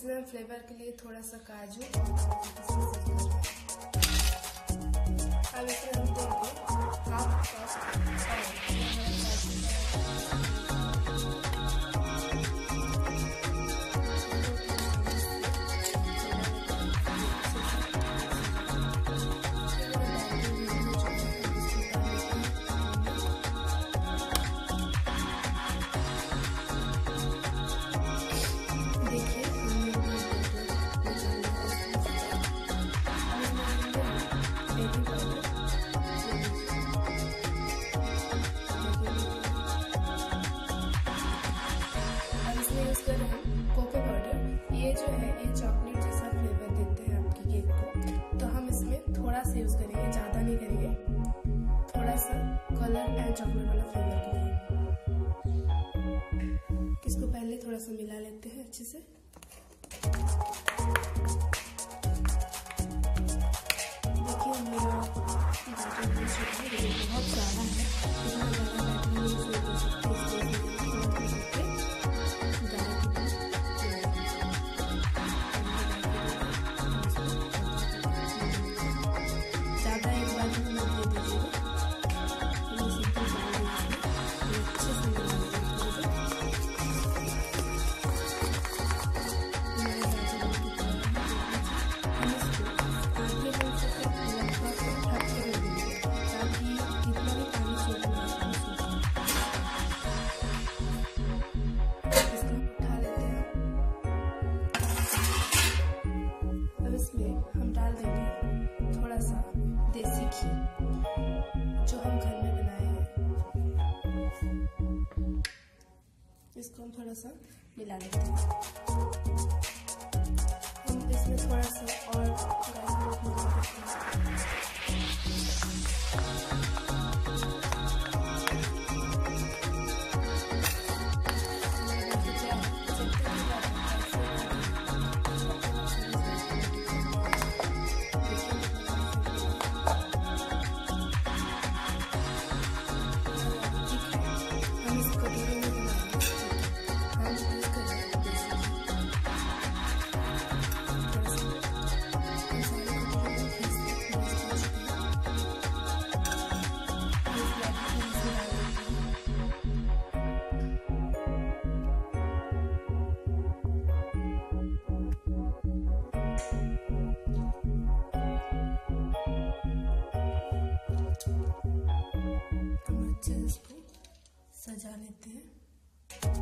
Flavour के लिए थोड़ा सा काजू अब इसमें हम देंगे हाफ़ कप चॉकलेट जैसा फ्लेवर देते हैं आपके केक को। तो हम इसमें थोड़ा सा यूज़ करेंगे, ज़्यादा नहीं करेंगे। थोड़ा सा कलर एंड चॉकलेट वाला फ्लेवर के लिए इसको पहले थोड़ा सा मिला लेते हैं अच्छे से। जो हम घर में बनाए हैं। इसको हम थोड़ा सा मिला लेते हैं।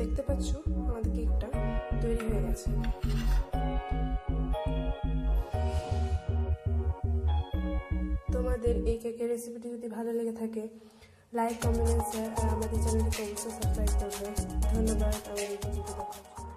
দেখতে পাচ্ছ? আমাদের কেকটা তৈরি হয়ে গেছে। তোমাদের এই কেকের রেসিপিটি যদি ভালো লেগে থাকে লাইক কমেন্ট শেয়ার আর আমাদের চ্যানেলটিকে অবশ্যই সাবস্ক্রাইব করবে। ধন্যবাদ, আমাদের